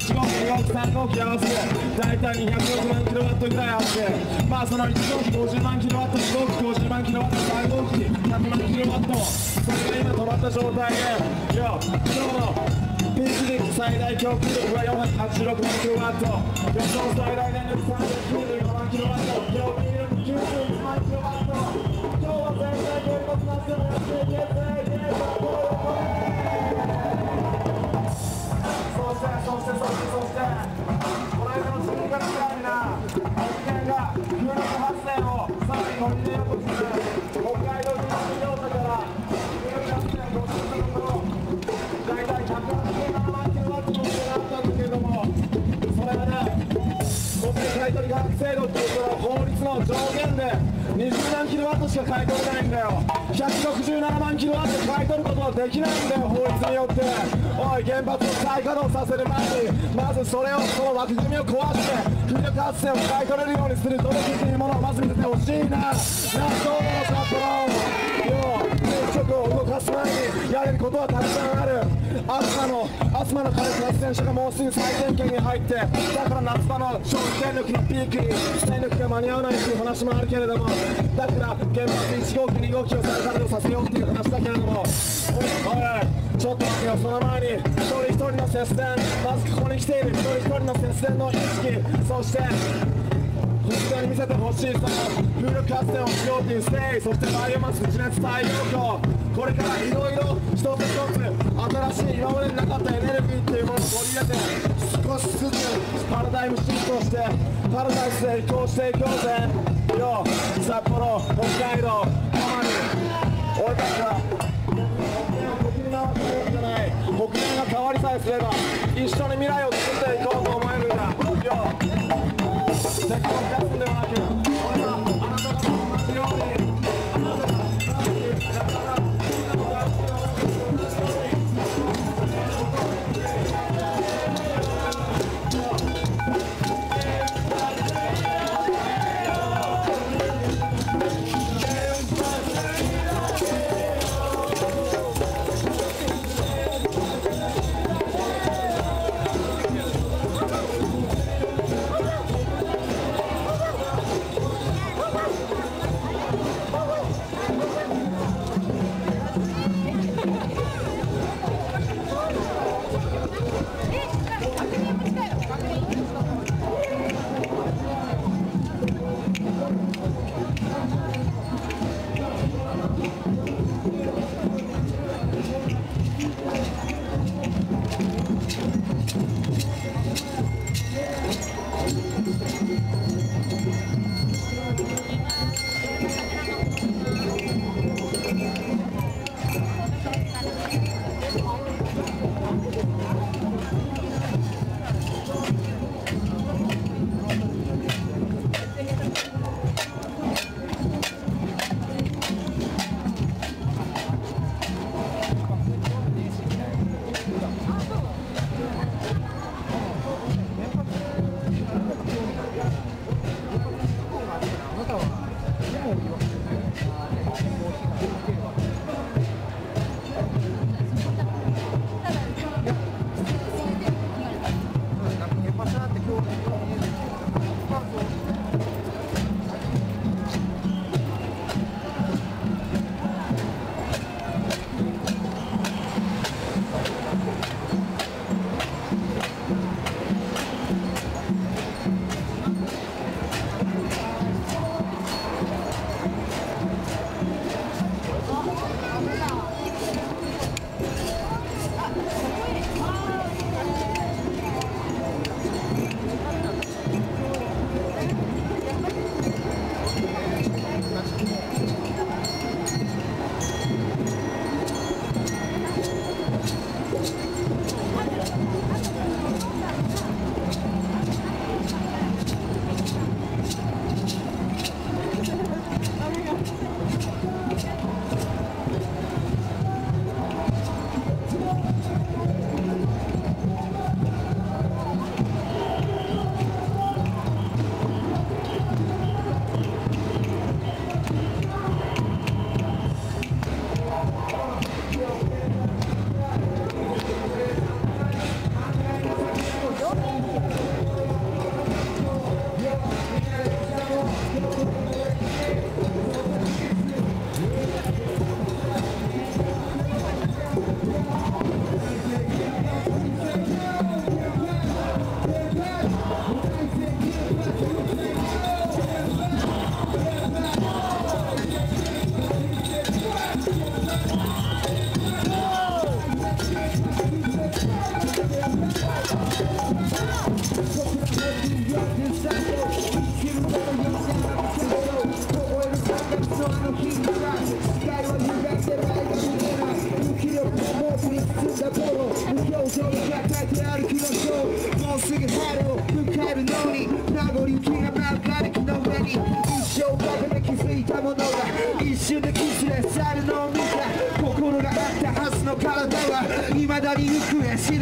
1号機2号機3号機合わせて大体206万キロワットぐらいあってまあその1号機50万キロワット2号機50万キロワット3号機100万キロワットそれが今止まった状態でいや今日のピーク力最大供給力は486万キロワット予想最大電力395万キロワット供給力91万キロワット今日は全体原発なってもやっていけなしか買い取れないんだよ。167万キロワット買い取ることはできないんだよ法律によって。おい原発を再稼働させる前にまずそれをその枠組みを壊して風力発電を買い取れるようにする努力っていうものをまず見せてほしいな。なそうの札幌よ電力を動かす前にやれることはたくさんある。アスマのアスマの火力発電所がもうすぐ再点検に入ってだから夏場の消費電力のピークに電力が間に合わないという話もあるけれどもだから原発1号機2号機を再稼働させようという話だけれどもおいおいちょっと待ってよその前に一人一人の節電まずここに来ている一人一人の節電の意識そしてせてほしいその風力発電をしようというステイそしてバイオマス地熱太陽光これからいろいろ一つ一つ新しい今までになかったエネルギーっていうものを取り入れて少しずつパラダイムシフトしてパラダイスで移行していこうぜよ札幌北海道浜に俺たちは国民は変わるんじゃな国民が変わりさえすれば一緒に未来を作っていこうと思えるんだよ
Thank you.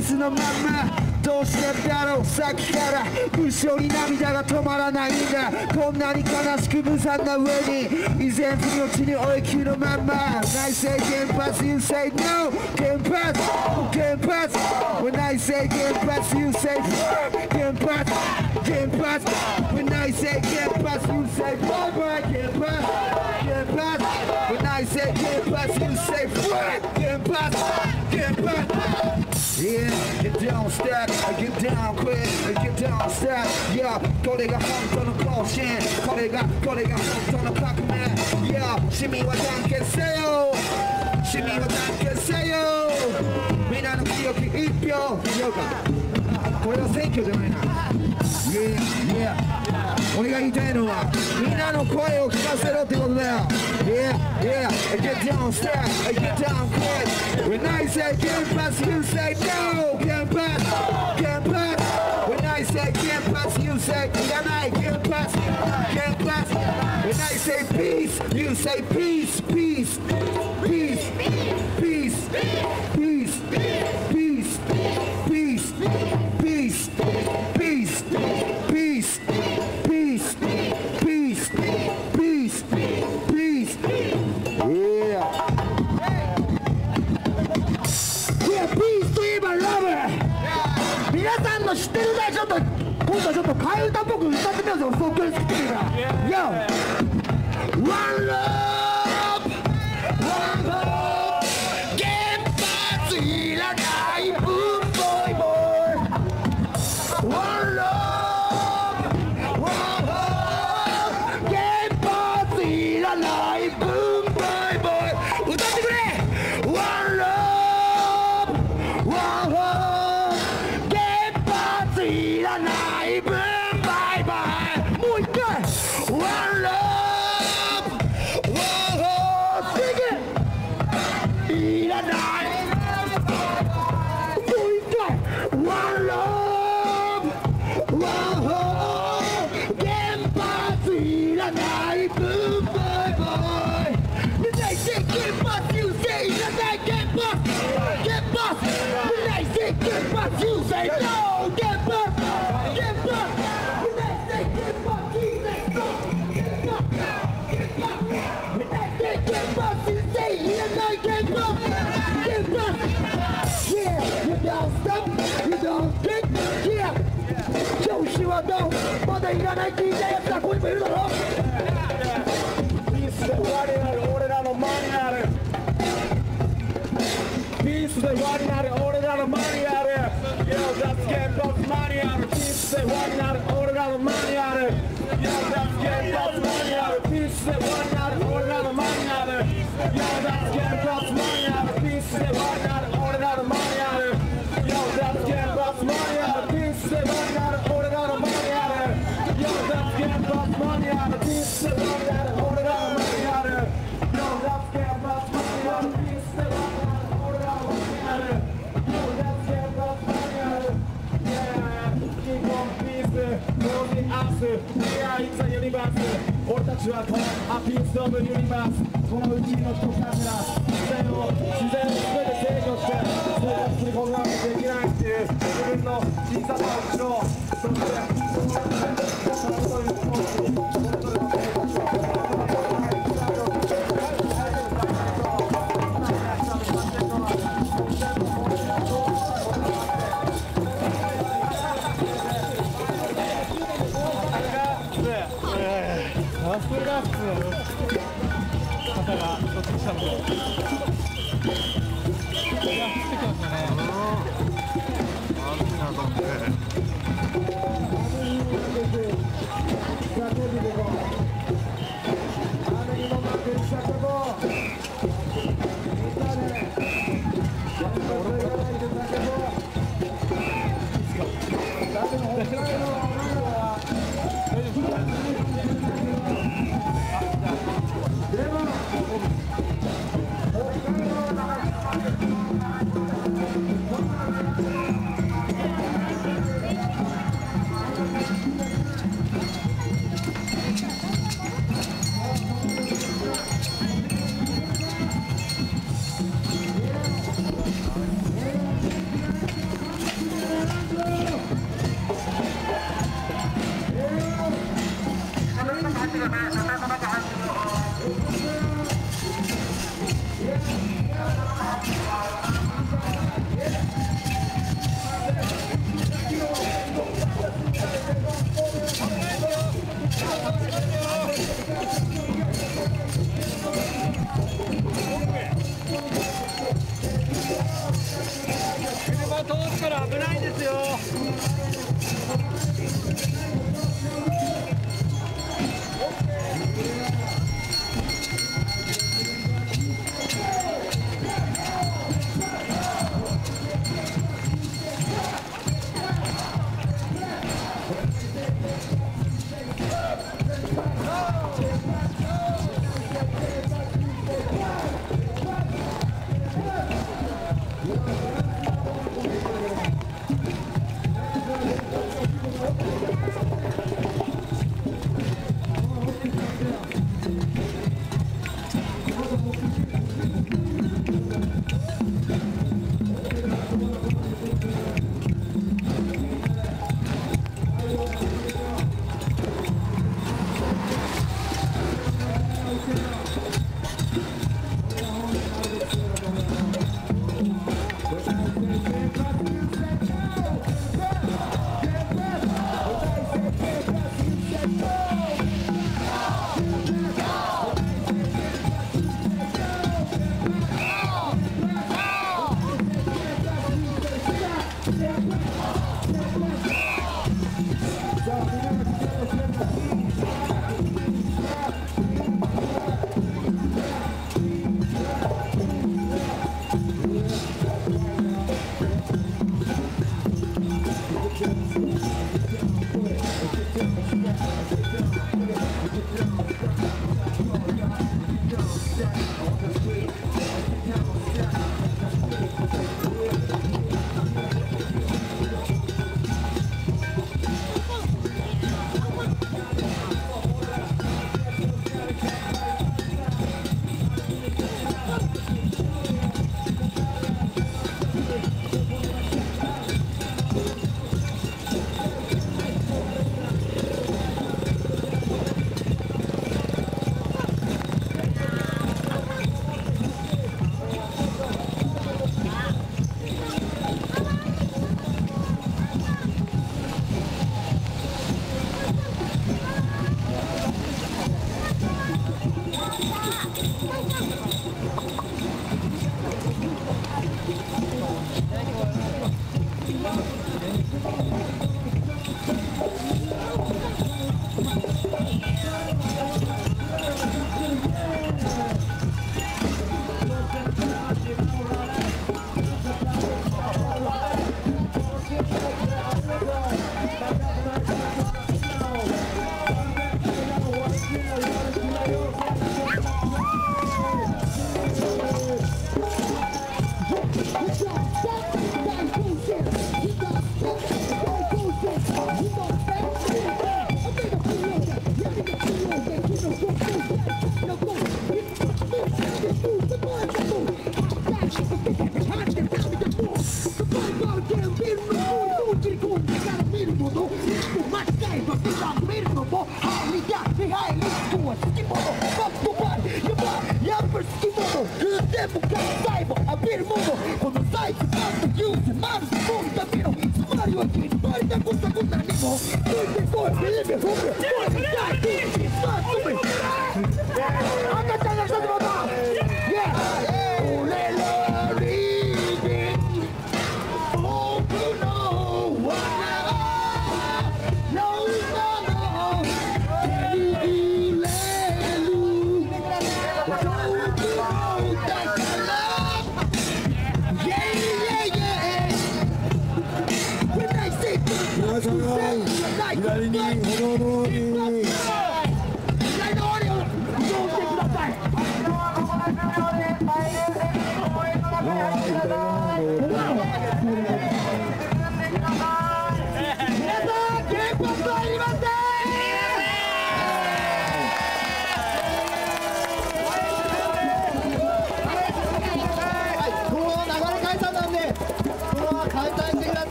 行方知れずのまんまどうしてだろうさっきから無性に涙が止まらないんだ。こんなに悲しく無残な上に依然不命に追い切るまんま。内政原発 You say no. 原発原発 When I say 原発 You say fuck 原発原発 When I say 原発 You say bye bye 原発 get down stack Yeah, これが本当の更新これが、これが本当の革命 Yeah, 市民は団結せよ市民は団結せよみんなの清き一票違うかこれは選挙じゃないな Yeah, yeah 俺が言いたいのはみんなの声を聞かせろってことだよ Yeah, yeah, get down stack, get down quick When I say get past, you say no Get past, get past can't pass you say, and I can't pass, can't pass. When I say peace, you say peace. Google, something so good. Yeah. Yo, うまだいらないって言いたいやつがここにもいるだろ。ピースで終わりなる俺らのマニュアル。ピースで終わりなる俺らのマニュアル。Yo, that's game of manual. ピースで終わりなる俺らのマニュアル。Yo, that's game of manual. ピースで終わりなる universe 俺たちはこのアピースオブユニバースこのうちの人たちだ自然を自然を全て制御して生活することができないっていう自分の小ささを知ろうそして
ちょっと!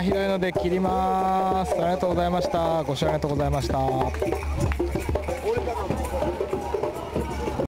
がひどいので切ります。ありがとうございました。ご視聴ありがとうございました。